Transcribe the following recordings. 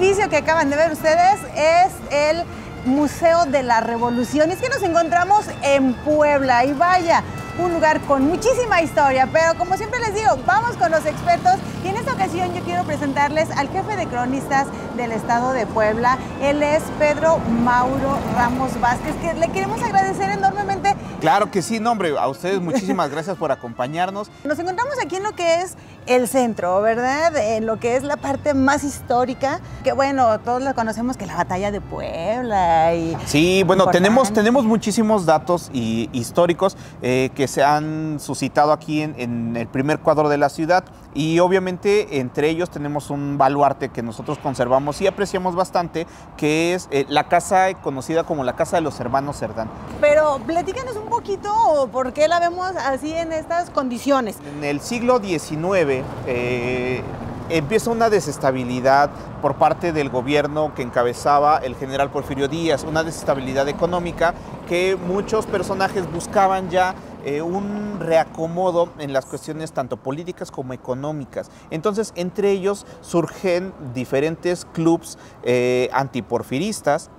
edificio que acaban de ver ustedes es el Museo de la Revolución. Y es que nos encontramos en Puebla y vaya, un lugar con muchísima historia, pero como siempre les digo, vamos con los expertos y en esta ocasión yo quiero presentarles al jefe de cronistas del estado de Puebla. Él es Pedro Mauro Ramos Vázquez, que le queremos agradecer enormemente. Claro que sí, nombre, a ustedes muchísimas gracias por acompañarnos. Nos encontramos aquí en lo que es el centro, ¿verdad? En lo que es la parte más histórica, que bueno, todos la conocemos que la batalla de Puebla y... Sí, bueno, tenemos, tenemos muchísimos datos y, históricos eh, que se han suscitado aquí en, en el primer cuadro de la ciudad y obviamente entre ellos tenemos un baluarte que nosotros conservamos y apreciamos bastante, que es eh, la casa conocida como la Casa de los Hermanos Cerdán. Pero platícanos un poquito por qué la vemos así en estas condiciones. En el siglo XIX eh, empieza una desestabilidad por parte del gobierno que encabezaba el general Porfirio Díaz, una desestabilidad económica que muchos personajes buscaban ya eh, un reacomodo en las cuestiones tanto políticas como económicas. Entonces, entre ellos surgen diferentes clubs eh, antiporfiristas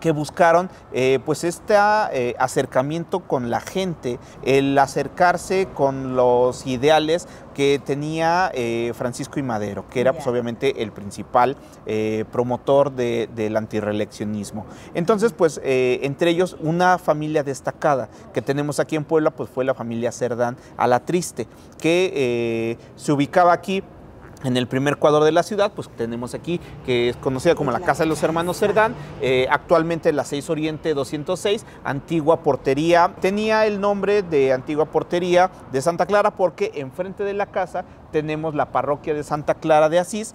que buscaron eh, pues este eh, acercamiento con la gente, el acercarse con los ideales que tenía eh, Francisco y Madero, que era pues obviamente el principal promotor del antireeleccionismo. Entonces pues entre ellos una familia destacada que tenemos aquí en Puebla pues fue la familia Cerdán a la Triste, que se ubicaba aquí en el primer cuadro de la ciudad, pues tenemos aquí, que es conocida como la Casa de los Hermanos Cerdán, eh, actualmente la 6 Oriente 206, antigua portería. Tenía el nombre de antigua portería de Santa Clara porque enfrente de la casa tenemos la parroquia de Santa Clara de Asís,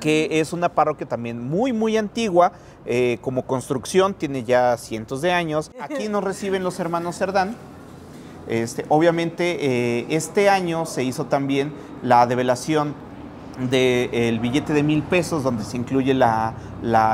que es una parroquia también muy, muy antigua, eh, como construcción, tiene ya cientos de años. Aquí nos reciben los hermanos Cerdán. Este, obviamente, eh, este año se hizo también la develación del billete de mil pesos, donde se incluye la,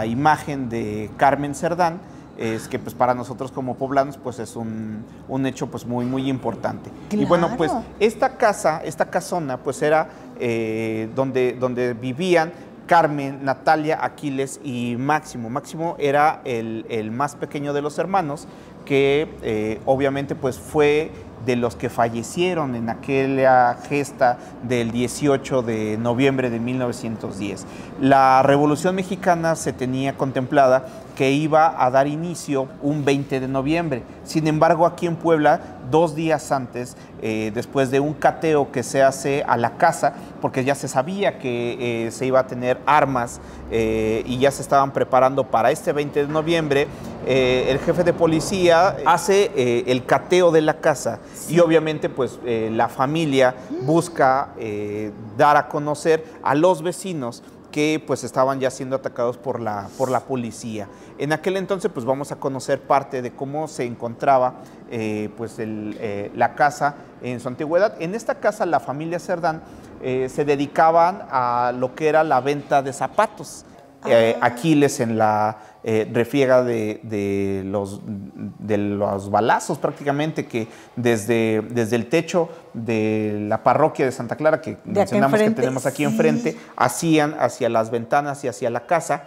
imagen de Carmen Cerdán, es que pues para nosotros como poblanos pues es un, hecho pues muy muy importante. Y bueno pues esta casa, esta casona pues era eh, donde, donde vivían Carmen, Natalia, Aquiles y Máximo. Máximo era el, más pequeño de los hermanos que eh, obviamente pues fue de los que fallecieron en aquella gesta del 18 de noviembre de 1910. La Revolución Mexicana se tenía contemplada que iba a dar inicio un 20 de noviembre. Sin embargo, aquí en Puebla, dos días antes, eh, después de un cateo que se hace a la casa, porque ya se sabía que eh, se iba a tener armas eh, y ya se estaban preparando para este 20 de noviembre, el jefe de policía hace el cateo de la casa y obviamente pues la familia busca dar a conocer a los vecinos que pues estaban ya siendo atacados por la, por la policía. En aquel entonces pues vamos a conocer parte de cómo se encontraba eh, pues eh, la casa en su antigüedad. En esta casa la familia Cerdán eh, se dedicaban a lo que era la venta de zapatos. Ah. Aquiles en la refiega de, los, de los balazos prácticamente que desde, desde el techo de la parroquia de Santa Clara que mencionamos que tenemos aquí enfrente, hacían hacia las ventanas y hacia la casa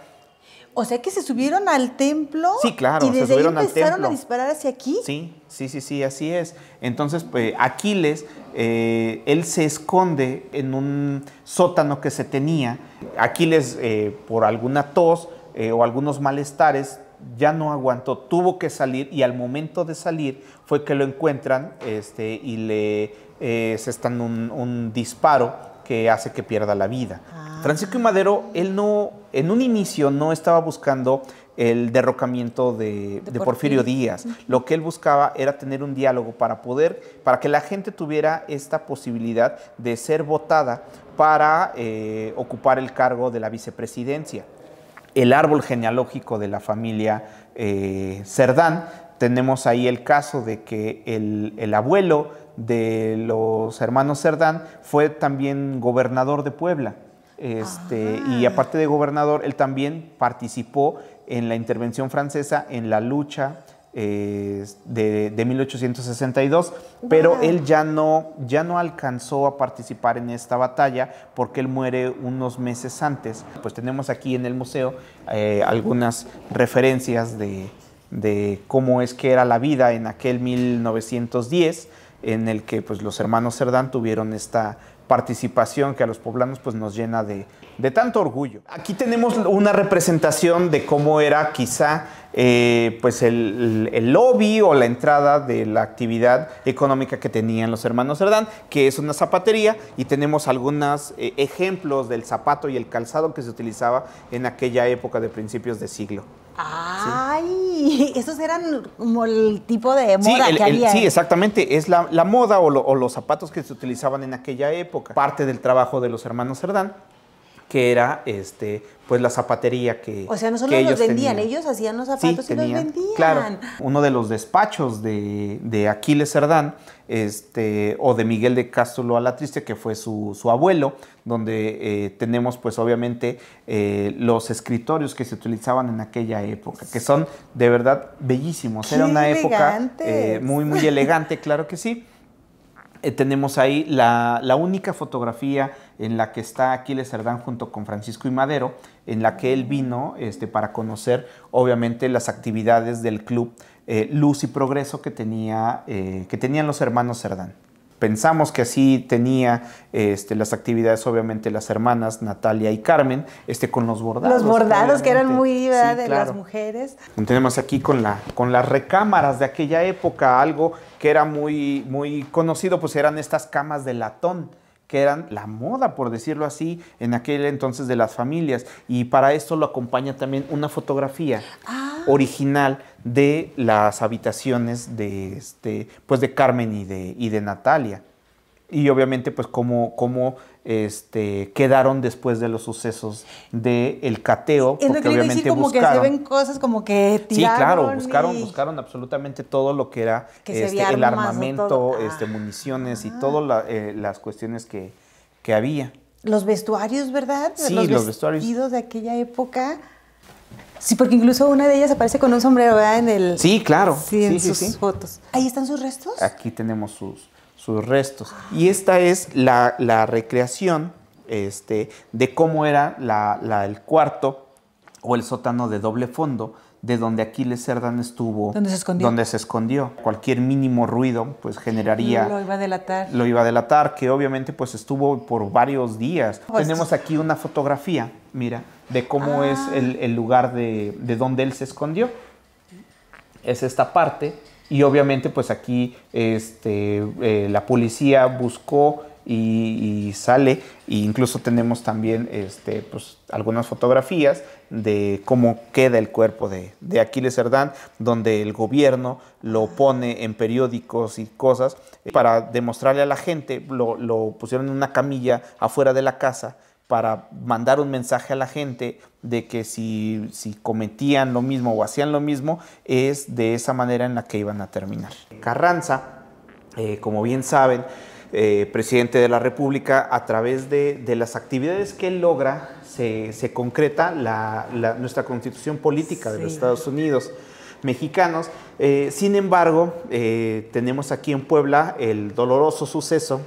o sea que se subieron al templo. Sí, claro, y desde se subieron ahí empezaron a disparar hacia aquí. Sí, sí, sí, sí, así es. Entonces, pues, Aquiles, eh, él se esconde en un sótano que se tenía. Aquiles, eh, por alguna tos eh, o algunos malestares, ya no aguantó, tuvo que salir y al momento de salir fue que lo encuentran este, y le se están un, un disparo que hace que pierda la vida. Ah. Francisco y Madero, él no, en un inicio no estaba buscando el derrocamiento de, Porfirio. Díaz. Lo que él buscaba era tener un diálogo para poder, para que la gente tuviera esta posibilidad de ser votada para eh, ocupar el cargo de la vicepresidencia. El árbol genealógico de la familia eh, Cerdán, tenemos ahí el caso de que el, el abuelo de los hermanos Cerdán fue también gobernador de Puebla. Este, y aparte de gobernador, él también participó en la intervención francesa en la lucha eh, de, de, 1862, pero él ya no, ya no alcanzó a participar en esta batalla porque él muere unos meses antes. Pues tenemos aquí en el museo eh, algunas referencias de, de, cómo es que era la vida en aquel 1910, en el que pues, los hermanos Cerdán tuvieron esta participación que a los poblanos pues, nos llena de, de tanto orgullo. Aquí tenemos una representación de cómo era quizá eh, pues el, lobby o la entrada de la actividad económica que tenían los hermanos Cerdán, que es una zapatería, y tenemos algunos eh, ejemplos del zapato y el calzado que se utilizaba en aquella época de principios de siglo. ¡Ay! Esos eran como el tipo de moda que había. sí, exactamente. Es la, moda o, o, los zapatos que se utilizaban en aquella época. Parte del trabajo de los hermanos Cerdán que era este, pues la zapatería que. O sea, no solo los vendían, ellos hacían los zapatos y los vendían. Claro. Uno de los despachos de, Aquiles Cerdán, este, o de Miguel de Cástulo Alatriste, que fue su, abuelo, donde eh, tenemos, pues, obviamente, eh, los escritorios que se utilizaban en aquella época, que son de verdad bellísimos. Era una época eh, muy, muy elegante, claro que sí. Tenemos ahí la, la única fotografía en la que está Aquiles Cerdán junto con Francisco y Madero, en la que él vino este, para conocer obviamente las actividades del club eh, Luz y Progreso que, tenía, eh, que tenían los hermanos Cerdán. Pensamos que así tenía este, las actividades, obviamente, las hermanas Natalia y Carmen, este, con los bordados. Los bordados que eran muy de las mujeres. Tenemos aquí con, la, con las recámaras de aquella época, algo que era muy, muy conocido, pues eran estas camas de latón que eran la moda, por decirlo así, en aquel entonces de las familias. Y para esto lo acompaña también una fotografía ah. Original de las habitaciones de, este, pues de Carmen y de, y de Natalia. Y obviamente, pues, cómo, cómo este, quedaron después de los sucesos del cateo. Es porque obviamente decir, como que se ven cosas como que tiraron. Sí, claro, buscaron, buscaron absolutamente todo lo que era este, el armamento, este, municiones y todas eh, las cuestiones que, que, había. Los vestuarios, ¿verdad? Sí, los, los vestuarios. de aquella época. Sí, porque incluso una de ellas aparece con un sombrero, ¿verdad? En el... Sí, claro. Sí, en sus fotos. ¿Ahí están sus restos? Aquí tenemos sus, sus restos. Y esta es la, recreación este, de cómo era el cuarto o el sótano de doble fondo de donde Aquiles Cerdán estuvo. ¿Dónde se escondió? Donde se escondió. Cualquier mínimo ruido, pues generaría... Lo iba a delatar. Lo iba a delatar, que obviamente pues estuvo por varios días. Pues Tenemos aquí una fotografía, mira, de cómo es ah. el, lugar de, de donde él se escondió. Es esta parte y obviamente pues aquí este, eh, la policía buscó y, sale, e incluso tenemos también este, pues, algunas fotografías de cómo queda el cuerpo de, Aquiles Cerdán, donde el gobierno lo pone en periódicos y cosas para demostrarle a la gente, lo, lo pusieron en una camilla afuera de la casa para mandar un mensaje a la gente de que si, si, cometían lo mismo o hacían lo mismo, es de esa manera en la que iban a terminar. Carranza, eh, como bien saben, eh, presidente de la República, a través de, las actividades que él logra, se, concreta nuestra constitución política de los Estados Unidos mexicanos. Eh, sin embargo, tenemos aquí en Puebla el doloroso suceso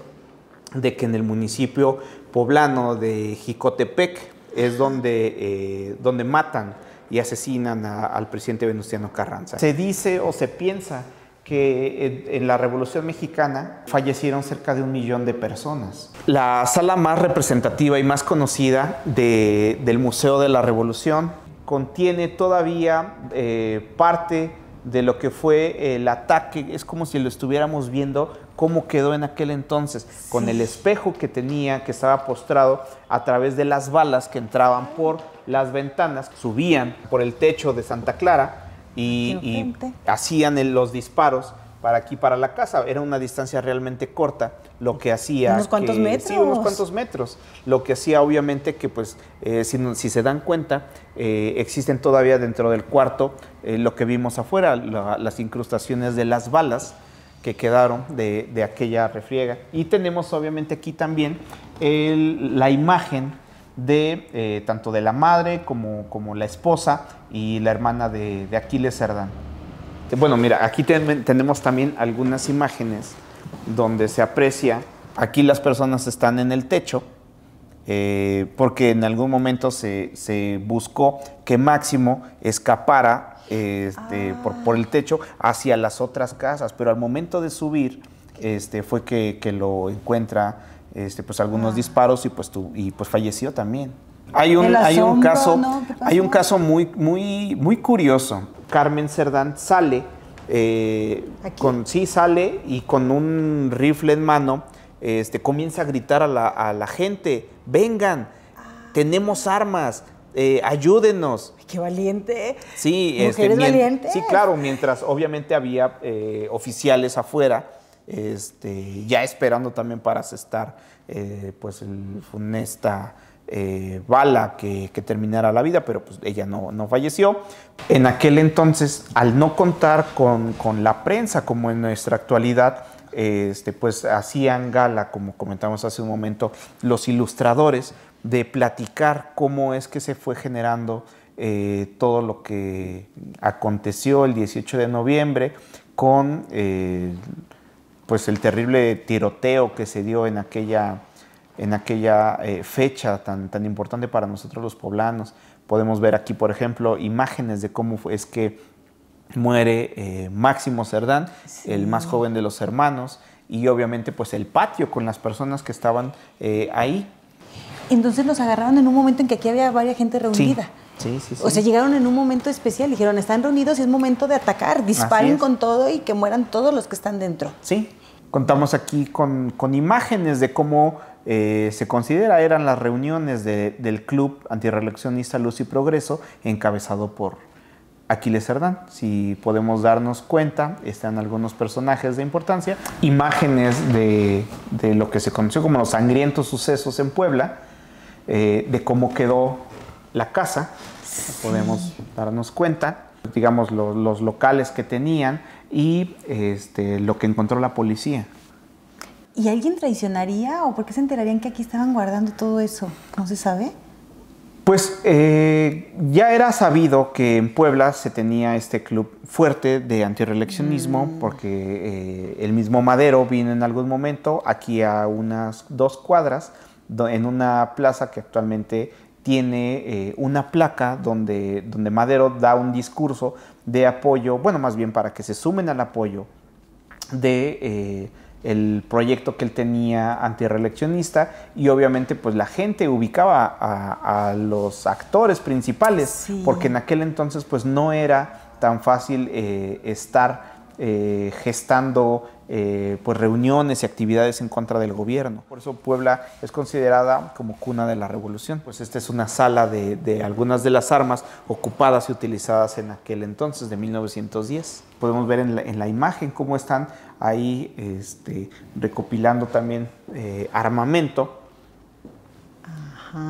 de que en el municipio poblano de Jicotepec es donde, eh, donde matan y asesinan al presidente Venustiano Carranza. Se dice o se piensa que en, la Revolución Mexicana fallecieron cerca de un millón de personas. La sala más representativa y más conocida del Museo de la Revolución contiene todavía eh, parte de lo que fue el ataque, es como si lo estuviéramos viendo cómo quedó en aquel entonces, con el espejo que tenía, que estaba postrado a través de las balas que entraban por las ventanas, subían por el techo de Santa Clara y, hacían los disparos para aquí, para la casa. Era una distancia realmente corta, lo que hacía... ¿Unos cuantos metros? Sí, unos cuantos metros. Lo que hacía obviamente que, pues, eh, si, se dan cuenta, eh, existen todavía dentro del cuarto eh, lo que vimos afuera, las incrustaciones de las balas que quedaron de, aquella refriega. Y tenemos obviamente aquí también la imagen de tanto de la madre como, como la esposa y la hermana de, de Aquiles Cerdán Exactamente. Bueno, mira, aquí tenemos también algunas imágenes donde se aprecia, aquí las personas están en el techo, eh, porque en algún momento se, buscó que Máximo escapara este, por, el techo hacia las otras casas, pero al momento de subir este, fue que, lo encuentra este, pues, algunos ah. disparos y pues, y pues falleció también. Hay un, hay un caso, hay un caso muy, muy, muy curioso. Carmen Cerdán sale, eh, con, sí sale y con un rifle en mano este, comienza a gritar a la, gente, vengan, tenemos armas, eh, ayúdenos. Qué valiente. Sí, este, valiente. Sí, claro, mientras obviamente había eh, oficiales afuera, este, ya esperando también para asestar eh, pues el funesta bala que, terminara la vida, pero pues ella no, no, falleció. En aquel entonces, al no contar con, con la prensa como en nuestra actualidad, este, pues hacían gala, como comentamos hace un momento, los ilustradores, de platicar cómo es que se fue generando eh, todo lo que aconteció el 18 de noviembre con eh, pues el terrible tiroteo que se dio en aquella, en aquella eh, fecha tan, tan importante para nosotros los poblanos. Podemos ver aquí, por ejemplo, imágenes de cómo es que muere Máximo Cerdán, el más joven de los hermanos, y obviamente pues el patio con las personas que estaban ahí. Entonces los agarraron en un momento en que aquí había varias gente reunida. Sí, sí, sí. O sea, llegaron en un momento especial, dijeron, están reunidos y es momento de atacar, disparen con todo y que mueran todos los que están dentro. Sí, contamos aquí con, imágenes de cómo eh, se considera eran las reuniones del club antirreeleccionista Luz y Progreso, encabezado por Aquiles Cerdán. Si podemos darnos cuenta, están algunos personajes de importancia, imágenes de, lo que se conoció como los sangrientos sucesos en Puebla, eh, de cómo quedó la casa, podemos darnos cuenta, digamos, los, locales que tenían y este, lo que encontró la policía. ¿Y alguien traicionaría o por qué se enterarían que aquí estaban guardando todo eso? ¿No se sabe? Pues eh, ya era sabido que en Puebla se tenía este club fuerte de antireeleccionismo, mm. porque eh, el mismo Madero vino en algún momento aquí a unas dos cuadras, en una plaza que actualmente tiene eh, una placa donde, donde Madero da un discurso de apoyo, bueno, más bien para que se sumen al apoyo de el proyecto que él tenía antireeleccionista y obviamente pues la gente ubicaba a, los actores principales porque en aquel entonces pues no era tan fácil eh, estar eh, gestando eh, pues reuniones y actividades en contra del gobierno. Por eso Puebla es considerada como cuna de la revolución. Pues esta es una sala de, algunas de las armas ocupadas y utilizadas en aquel entonces, de 1910. Podemos ver en la, imagen cómo están ahí este, recopilando también eh, armamento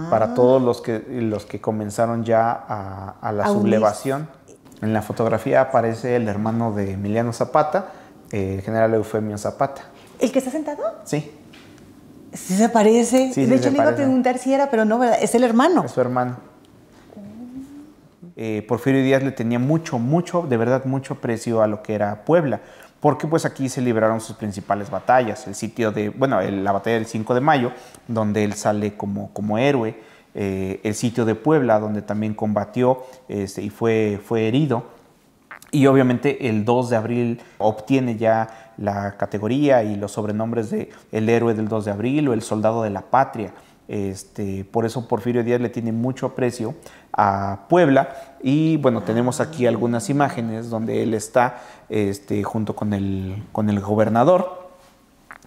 para todos los que, los que comenzaron ya a, la sublevación. En la fotografía aparece el hermano de Emiliano Zapata, el general Eufemio Zapata. ¿El que está sentado? Sí. Sí se parece. de hecho, le iba a preguntar si era, pero no, ¿verdad? Es el hermano. Es su hermano. Eh, Porfirio Díaz le tenía mucho, mucho, de verdad, mucho precio a lo que era Puebla, porque pues aquí se libraron sus principales batallas. El sitio de, bueno, la batalla del 5 de mayo, donde él sale como, como héroe eh, el sitio de Puebla, donde también combatió este, y fue, fue herido. Y obviamente el 2 de abril obtiene ya la categoría y los sobrenombres de el héroe del 2 de abril o el soldado de la patria. Este, por eso Porfirio Díaz le tiene mucho aprecio a Puebla y bueno, tenemos aquí algunas imágenes donde él está este, junto con el, con el gobernador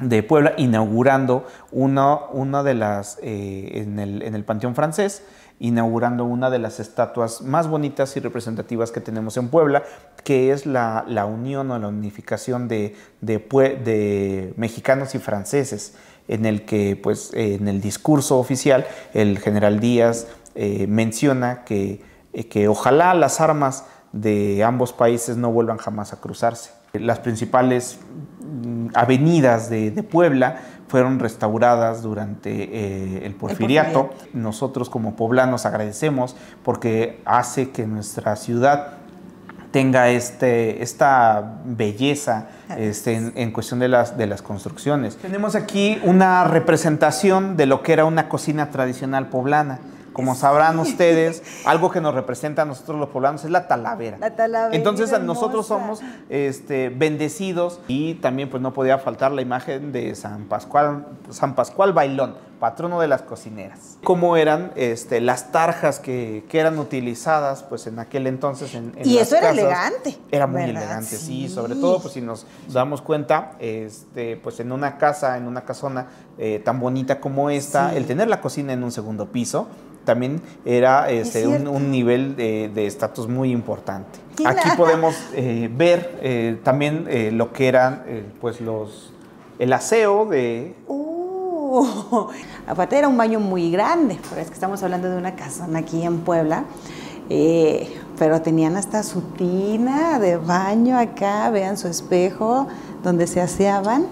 de Puebla, inaugurando una, una de las, eh, en, el, en, el, Panteón francés, inaugurando una de las estatuas más bonitas y representativas que tenemos en Puebla, que es la, la unión o la unificación de, de, mexicanos y franceses, en el que, pues, en el discurso oficial, el general Díaz eh, menciona que, eh, que ojalá las armas de ambos países no vuelvan jamás a cruzarse. Las principales mm, avenidas de, Puebla fueron restauradas durante eh, el, porfiriato. Nosotros como poblanos agradecemos porque hace que nuestra ciudad tenga este, esta belleza este, en, cuestión de las, de las construcciones. Tenemos aquí una representación de lo que era una cocina tradicional poblana. Como sabrán ustedes, algo que nos representa a nosotros los poblanos es la talavera. La talavera. Entonces nosotros somos este, bendecidos y también pues no podía faltar la imagen de San Pascual, San Pascual Bailón, patrono de las cocineras. Cómo eran este, las tarjas que, eran utilizadas pues en aquel entonces en, Y eso era elegante. Era muy elegante, sí. Sobre todo pues si nos damos cuenta, este, pues en una casa, en una casona eh, tan bonita como esta, el tener la cocina en un segundo piso, también era este, un, nivel de estatus muy importante. Aquí podemos eh, ver eh, también eh, lo que eran pues los el aseo de... Uh, aparte era un baño muy grande, pero es que estamos hablando de una casa aquí en Puebla, pero tenían hasta su tina de baño acá, vean su espejo, donde se aseaban.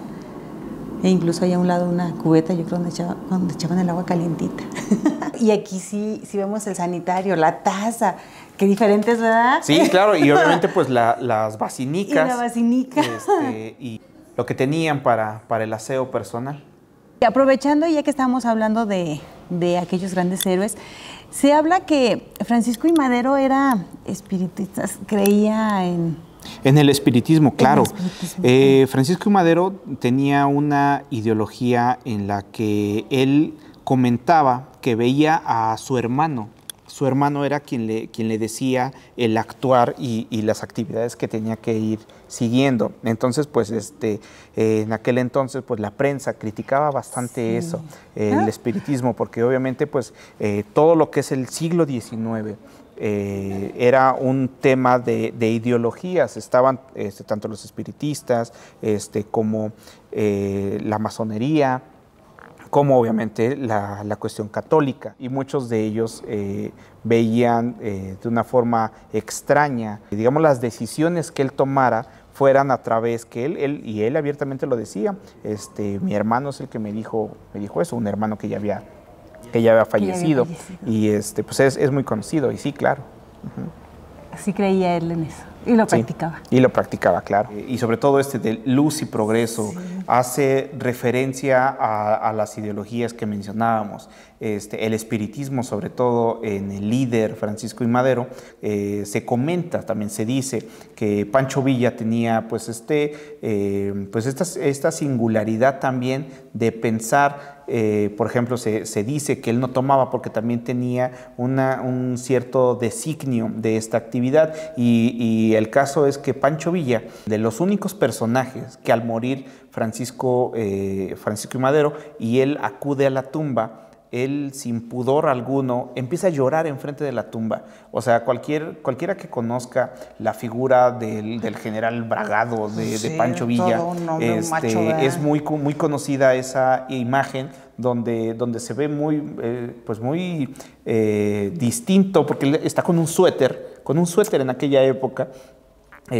E incluso hay a un lado una cubeta, yo creo, donde, donde echaban el agua calientita. y aquí sí, sí vemos el sanitario, la taza. Qué diferentes, ¿verdad? Sí, claro, y obviamente pues las basinicas. Y la basinica. Este, y lo que tenían para, para el aseo personal. Y aprovechando, ya que estamos hablando de, de aquellos grandes héroes, se habla que Francisco y Madero era espiritista, creía en... En el espiritismo, claro. Eh, Francisco y Madero tenía una ideología en la que él comentaba que veía a su hermano. Su hermano era quien le, quien le decía el actuar y, las actividades que tenía que ir siguiendo. Entonces, pues, este, en aquel entonces, pues, la prensa criticaba bastante eso, el ah. espiritismo, porque obviamente, pues, eh, todo lo que es el siglo XIX eh, era un tema de, ideologías, estaban este, tanto los espiritistas este, como eh, la masonería, como obviamente la, cuestión católica. Y muchos de ellos eh, veían de una forma extraña, digamos, las decisiones que él tomara fueran a través que él, él y él abiertamente lo decía, este, mi hermano es el que me dijo, me dijo eso, un hermano que ya había, que ya había fallecido, y este, pues es, muy conocido, y sí, claro. Así creía él en eso. Y lo practicaba. y lo practicaba, claro. Y sobre todo este de luz y progreso hace referencia a, las ideologías que mencionábamos. Este, el espiritismo, sobre todo en el líder Francisco y Madero, eh, se comenta, también se dice que Pancho Villa tenía pues, este, eh, pues esta, esta singularidad también de pensar eh, por ejemplo, se, dice que él no tomaba porque también tenía un cierto designio de esta actividad. Y, el caso es que Pancho Villa, de los únicos personajes que al morir Francisco, eh, Francisco y Madero y él acude a la tumba, él sin pudor alguno empieza a llorar enfrente de la tumba. O sea, cualquier, cualquiera que conozca la figura del, general Bragado de, Pancho Villa, este, es muy, muy conocida esa imagen donde, donde se ve muy, eh, pues muy eh, distinto, porque está con un suéter, con un suéter en aquella época,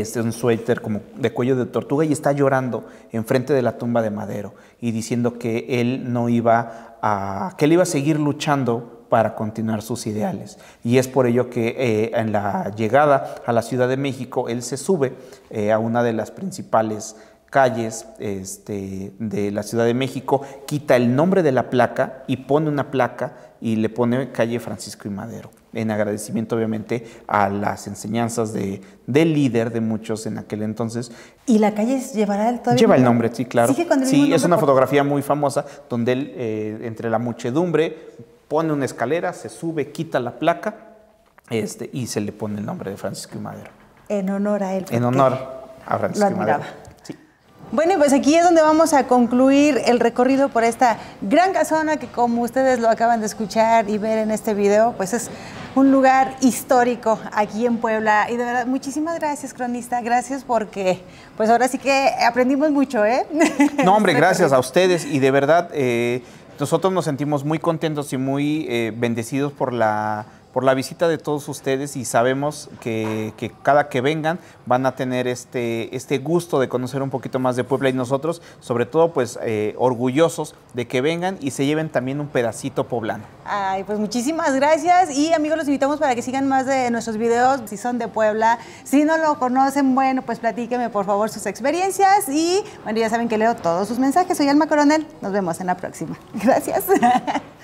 este es un suéter como de cuello de tortuga y está llorando enfrente de la tumba de Madero y diciendo que él no iba a, que él iba a seguir luchando para continuar sus ideales. Y es por ello que eh, en la llegada a la Ciudad de México, él se sube eh, a una de las principales calles este, de la Ciudad de México, quita el nombre de la placa y pone una placa y le pone calle Francisco y Madero en agradecimiento obviamente a las enseñanzas de, del líder de muchos en aquel entonces. ¿Y la calle llevará el todavía? Lleva el nombre, sí, claro. Sí, es una fotografía muy famosa donde él, eh, entre la muchedumbre, pone una escalera, se sube, quita la placa este, y se le pone el nombre de Francisco y Madero. En honor a él. En honor a Francisco y Madero. Bueno, y pues aquí es donde vamos a concluir el recorrido por esta gran casona que como ustedes lo acaban de escuchar y ver en este video, pues es un lugar histórico aquí en Puebla. Y de verdad, muchísimas gracias, cronista. Gracias porque, pues ahora sí que aprendimos mucho, ¿eh? No, hombre, gracias a ustedes. Y de verdad, eh, nosotros nos sentimos muy contentos y muy eh, bendecidos por la por la visita de todos ustedes y sabemos que, cada que vengan van a tener este, este gusto de conocer un poquito más de Puebla y nosotros, sobre todo, pues eh, orgullosos de que vengan y se lleven también un pedacito poblano. Ay, pues muchísimas gracias y amigos los invitamos para que sigan más de nuestros videos si son de Puebla. Si no lo conocen, bueno, pues platíqueme por favor sus experiencias y bueno, ya saben que leo todos sus mensajes. Soy Alma Coronel, nos vemos en la próxima. Gracias.